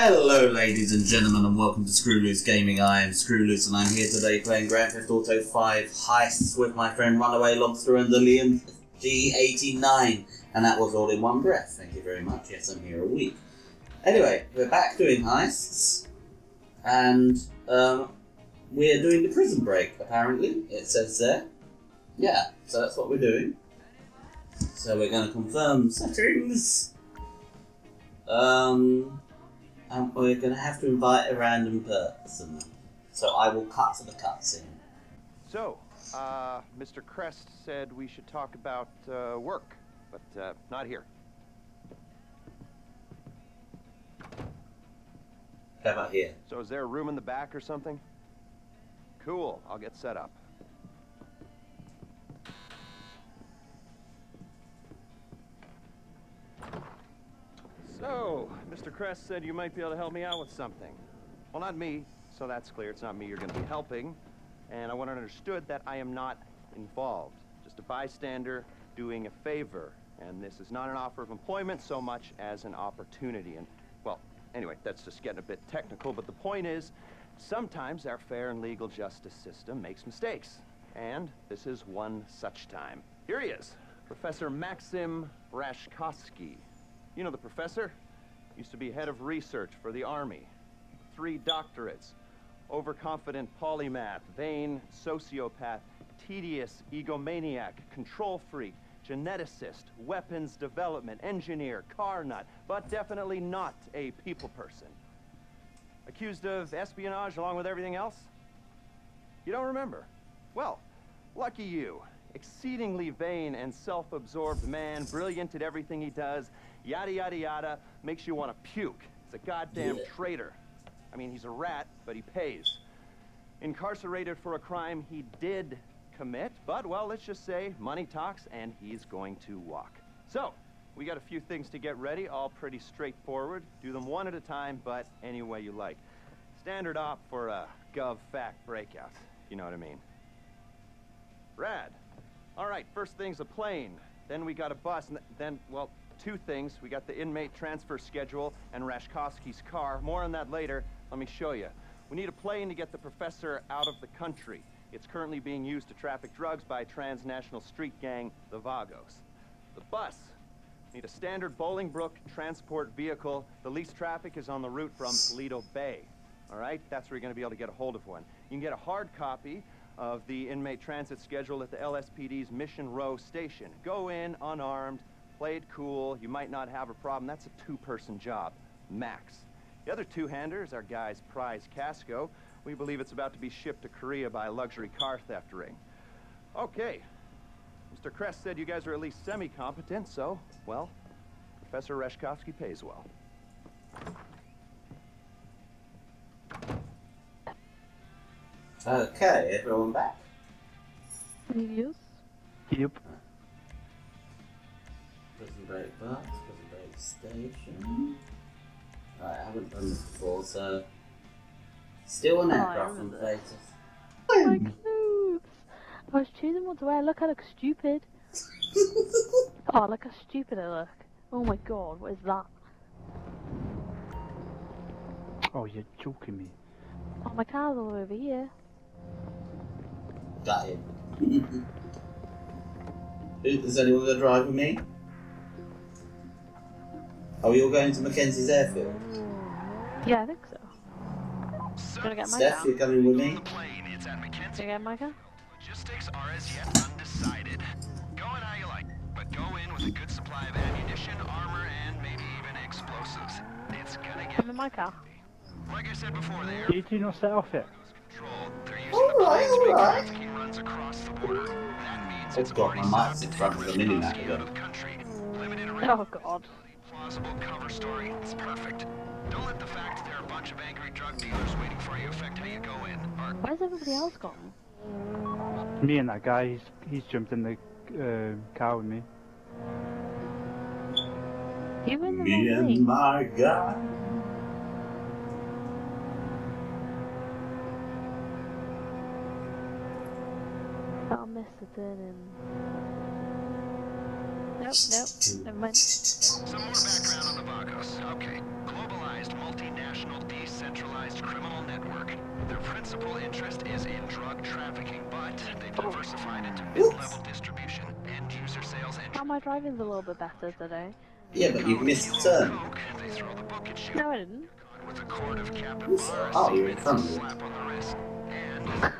Hello, ladies and gentlemen, and welcome to Screw Loose Gaming. I am Screw Loose, and I'm here today playing Grand Theft Auto 5 Heists with my friend Runaway Lobster and the Liam G89. And that was all in one breath. Thank you very much. Yes, I'm here a week. Anyway, we're back doing heists, and um, we're doing the prison break, apparently. It says there. Yeah, so that's what we're doing. So we're going to confirm settings. Um, and we're going to have to invite a random person. So I will cut to the cutscene. So, uh, Mr. Crest said we should talk about uh, work, but uh, not here. How about here? So is there a room in the back or something? Cool, I'll get set up. Oh, so, Mr. Kress said you might be able to help me out with something. Well, not me, so that's clear. It's not me you're going to be helping. And I want it understood that I am not involved. Just a bystander doing a favor. And this is not an offer of employment so much as an opportunity. And, well, anyway, that's just getting a bit technical. But the point is, sometimes our fair and legal justice system makes mistakes. And this is one such time. Here he is, Professor Maxim Rashkovsky. You know the professor? Used to be head of research for the Army. Three doctorates. Overconfident polymath, vain sociopath, tedious egomaniac, control freak, geneticist, weapons development, engineer, car nut, but definitely not a people person. Accused of espionage along with everything else? You don't remember? Well, lucky you. Exceedingly vain and self-absorbed man, brilliant at everything he does, yada yada yada, makes you want to puke. He's a goddamn Yeah. traitor. I mean, he's a rat, but he pays. Incarcerated for a crime he did commit, but, well, let's just say money talks and he's going to walk. So, we got a few things to get ready, all pretty straightforward. Do them one at a time, but any way you like. Standard op for a gov fact breakout, you know what I mean. Rad. All right, first thing's a plane. Then we got a bus, and then, well, two things. We got the inmate transfer schedule and Rashkovsky's car. More on that later. Let me show you. We need a plane to get the professor out of the country. It's currently being used to traffic drugs by transnational street gang, the Vagos. The bus. Need a standard Bolingbroke transport vehicle. The least traffic is on the route from Paleto Bay. All right, that's where you're going to be able to get a hold of one. You can get a hard copy of the inmate transit schedule at the LSPD's Mission Row station. Go in unarmed, play it cool. You might not have a problem. That's a two-person job, max. The other two-hander is our guy's prize Casco. We believe it's about to be shipped to Korea by a luxury car theft ring. Okay. Mr. Crest said you guys are at least semi-competent, so, well, Professor Rashkovsky pays well. Okay, everyone back. Yes. Yep. Prison break bus, prison break station. Right, I haven't done this hmm. before, so. Still an Oh, aircraft on remember the this. Oh my clothes. I was choosing what to wear. Look, I look stupid. Oh, look how stupid I look. Oh my god, what is that? Oh, you're joking me. Oh, my car's all over here. Got him. Is anyone going to drive with me? Are we all going to Mackenzie's airfield? Yeah, I think so. Gonna get Steph, car. you're coming with me? plane. It's at Mackenzie. Gonna get my car? Logistics are as yet undecided. Go in how you like, but go in with a good supply of ammunition, armor, and maybe even explosives. It's gonna get I'm in my car. like I said before. The air Did you not set off it? control. They're using All the right, planes to make all right. trafficking runs across the border. That means I've it's got my set in front of the mini-map Rashkovsky again. out of the country. Limited Oh god. Plausible cover story. It's perfect. Don't let the fact there are a bunch of angry drug dealers waiting for you affect how you go in. Or Where's everybody else gone? Me and that guy, he's, he's jumped in the uh, car with me. You in the Me and thing. my guy. I'll miss the turn in. Nope, nope. Never mind. Some more background on the Vagos. Okay. Globalized multinational, decentralized criminal network. Their principal interest is in drug trafficking, but they've oh. diversified into mid-level distribution, end-user sales, and How am I driving a little bit better today? Yeah, but you've missed the turn. They throw the book at you No, I didn't. with a cord of Captain Oops. Barr, Oh, you're in it's front of me.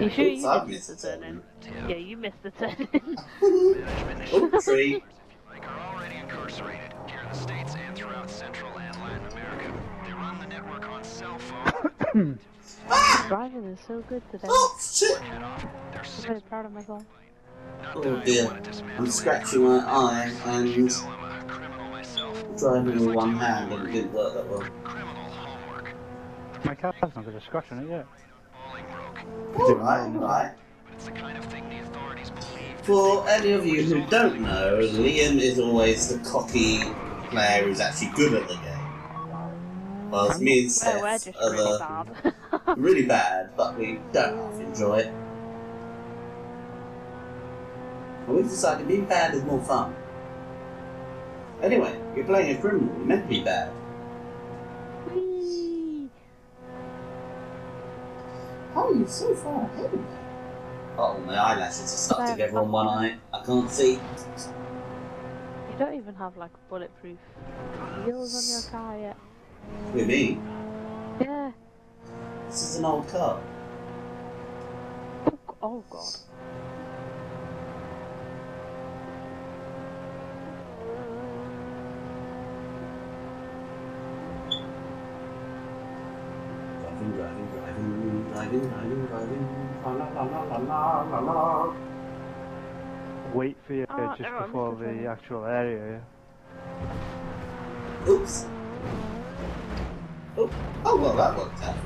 You sure Oops, you I've missed the missed the turn in? Tip. Yeah, you missed the turn in. Management Oh, tree. like are already incarcerated here in the States and throughout Central and Latin America. They run the network on cell phone. driving is so good today. Oh, shit. Head off. They're I'm very proud of myself. Oh dear. I'm scratching my eye and I'm a criminal myself. driving with one hand and it didn't work that well. Criminal homework. My car's not got a scratch on it yet. Bolingbroke. Alright, alright. But it's the kind of thing the authorities believe. For any of you who don't know, Liam is always the cocky player who's actually good at the game. Whilst me and Well, we're Seth just are really the bad. really bad, but we don't half enjoy it. And we've decided being bad is more fun. Anyway, you're playing a criminal, you're meant to be bad. Oh, How are you so far ahead of me? Oh, my eyelashes are stuck together on one eye. I can't see. You don't even have like bulletproof wheels on your car yet. With me, Yeah. this is an old car. Oh, oh god. Driving, driving, driving, driving, driving, driving. La la la la la la la la. Wait for you ah, Oh, just no, before the the actual area. Oops. Oh, oh well, that worked out.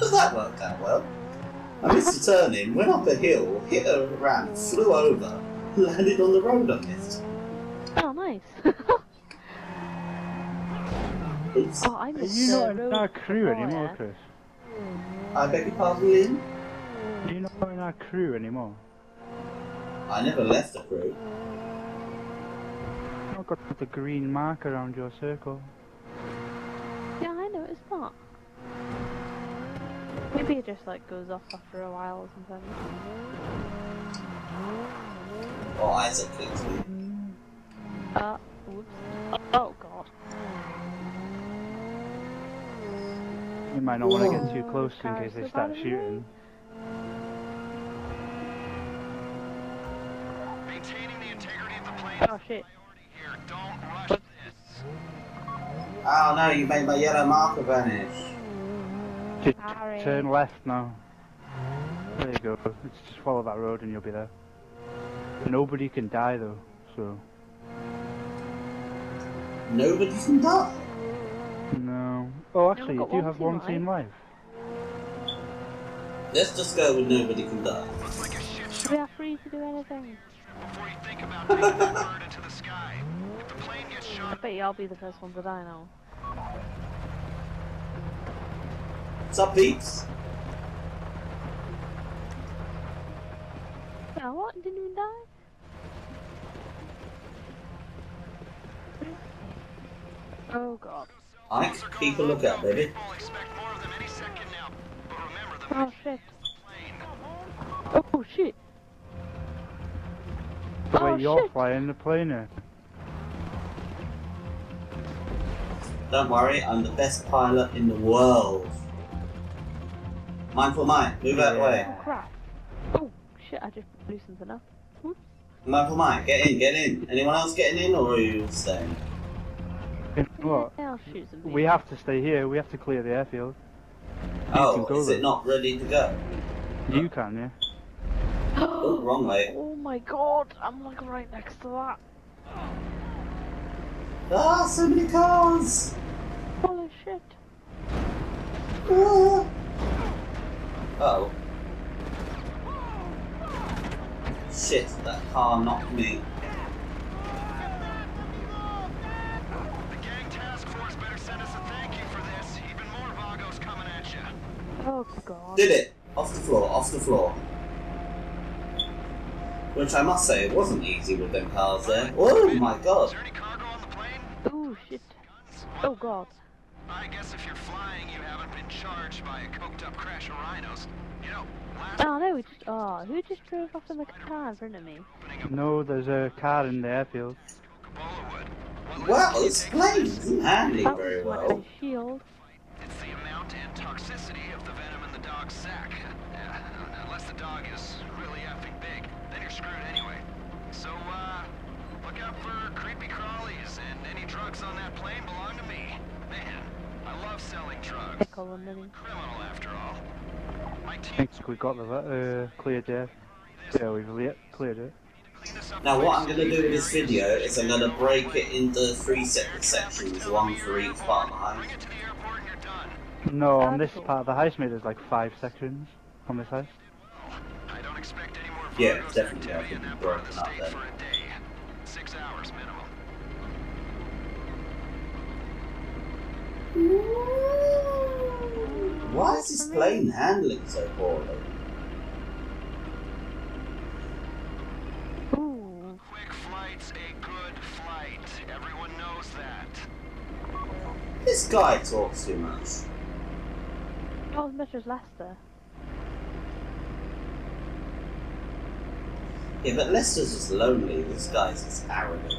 that worked out well. I missed a turn in, went up a hill, hit a ramp, flew over, landed on the road I missed. Oh, nice. Oops. oh, I Are you the not in road our crew before, anymore, yeah. Chris? I beg your pardon, Liam? Are you not in our crew anymore? I never left the crew. I've got the green mark around your circle. Yeah, I know it's that. Maybe it just like goes off after a while or something. Oh, Isaac clicked me. Uh, whoops. Oh, oh god. You might not want to get too close in case they are start shooting. Maintaining the integrity of the plane Oh shit. priority here. Don't rush this. Oh no, you made my yellow marker vanish. Just Sorry. turn left now. There you go. Just follow that road and you'll be there. Nobody can die though, so Nobody can die. No. Oh, actually, you do one have team one life. team life. Let's just go with nobody can die. Like a shit Do show we are free to do anything? before you think about taking that bird into the sky. If the plane gets I bet you I'll be the first one to die now. What's up, peeps? Yeah, what? Didn't even die? Oh god. Ike, keep a lookout, baby. people expect more of them any second now. But remember, the Oh shit. Oh shit. The way Oh, you're shit. flying the plane here. Don't worry, I'm the best pilot in the world. Mindful mind, move out of the way. Oh crap. Oh shit, I just blew something up. Mindful mind, get in, get in. Anyone else getting in, or are you staying? You what? Yeah, I'll shoot some We have to stay here. We have to clear the airfield. Oh, can go is then. it not ready to go? You can, yeah. Oh, wrong way. Oh my god, I'm like right next to that. Ah, so many cars! Holy shit. Ah. Oh. Shit, that car knocked me. The gang task force better send us a thank you for this. Even more Vagos coming at you. Oh god. Did it! Off the floor, off the floor. Which I must say, it wasn't easy with them cars there. Oh, oh my god! there any cargo on the plane? Oh shit. Oh god. I guess if you're flying, you haven't been charged by a coked up crash of rhinos. You know, last Oh no, we just. Oh, who just drove off in the car in front of me? opening of No, there's a car in the airfield. Coca-Cola would. What Well, lessons it's do you plain. Isn't handling That oh, very was my well. shield. It's the amount and toxicity of the venom in the dog's sack. Yeah, unless the dog is really effing big, then you're screwed anyway. So, uh, look out for creepy crawlies, and any drugs on that plane belong to me. Man, I love selling drugs. Pickle and Lily. Criminal, after all. My I team think we got the uh, cleared it. Yeah, we've cleared it. cleaned this up Now, what I'm going to do with these this video is I'm going to break it into three separate sections, one for each part of the heist. Bring it to the airport and you're done. No, on this part, of the heist mate, there's like five sections on this heist. I don't expect any more Yeah, definitely activity have in to that be part of the broken up state then. for a day. Six hours minimum. Why is this plane handling so poorly? Ooh. Quick flight's a good flight. Everyone knows that. This guy talks too much. Not as much as Lester. Yeah, but Lester's just lonely. This guy's just arrogant.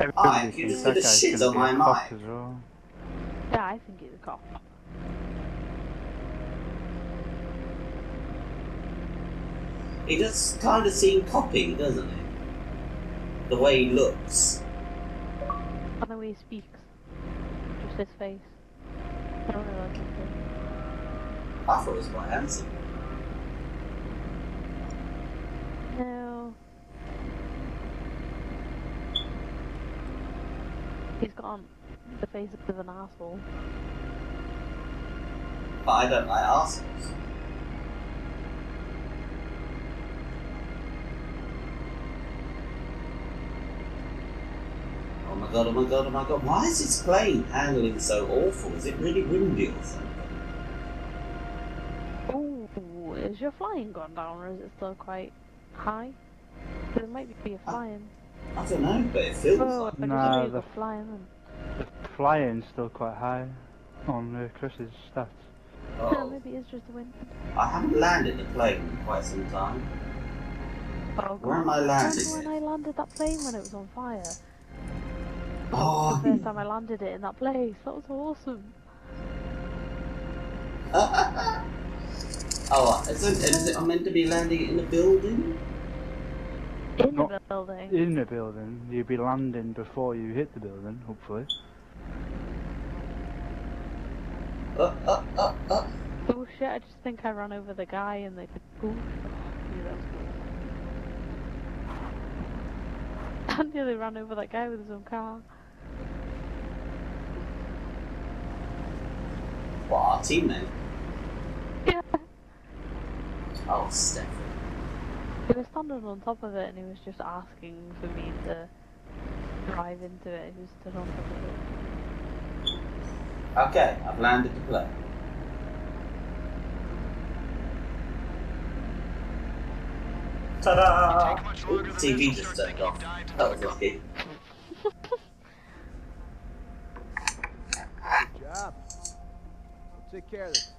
Everybody I can thinks just that the guy's shit on my mind. well. Yeah, I think he's a cop. He does kind of seem coppy, doesn't he? The way he looks. And the way he speaks. Just his face. I don't really like his face. I thought he was quite handsome. No. He's got the face of an asshole. But I don't like assholes. Oh my god, oh my god, oh my god. Why is this plane handling so awful? Is it really windy or something? Ooh, is your flying gone down or is it still quite high? 'Cause it might be a flying. I don't know, but it feels Oh, like I just Nah, knew the- flying then. The flying's still quite high on uh, Chris's stats. No, oh, maybe it's just the wind. I haven't landed the plane in quite some time. Oh, Where am I landing Remember when? I landed that plane when it was on fire? Oh, The first time I landed it in that place. That was awesome. oh, is it, is it meant to be landing in a building? In Not the building. In the building, you'd be landing before you hit the building, hopefully. Uh, uh, uh, uh. Oh shit, I just think I ran over the guy and they could. Yeah, that cool. I nearly ran over that guy with his own car. What, our teammate? Yeah. Oh, Stefan. He was standing on top of it and he was just asking for me to drive into it. He was stood on top of it. Okay, I've landed the plane. Ta-da! Take much Ooh, longer than TV just turned off. thinking dive to That was lucky. Good job. We'll take care of this.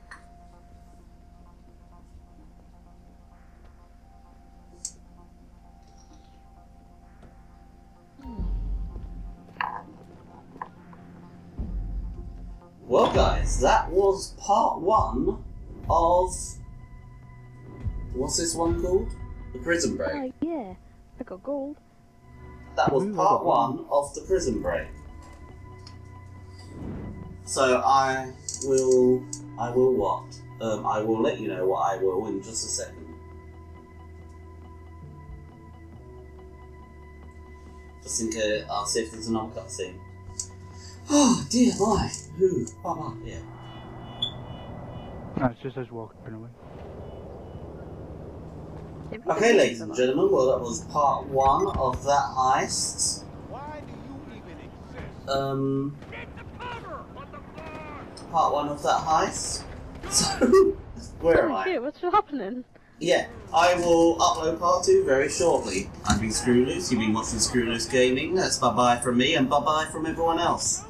Guys, that was part one of. What's this one called? The Prison Break. Oh yeah, I got gold. That was Ooh, part got one of the Prison Break. So I will. I will what? Um, I will let you know what I will in just a second. Just in case, I'll see if there's another cutscene. Oh dear, my. Who? Oh, oh, yeah. No, it's just us walking away. Okay, ladies and gentlemen, well, that was part one of that heist. Why do you even exist? Um, Get the cover on the floor! part one of that heist. So, where am Oh I? shit, what's happening? yeah, I will upload part two very shortly. I've been Screw Loose, you've been watching Screw Loose Gaming. That's bye bye from me and bye bye from everyone else.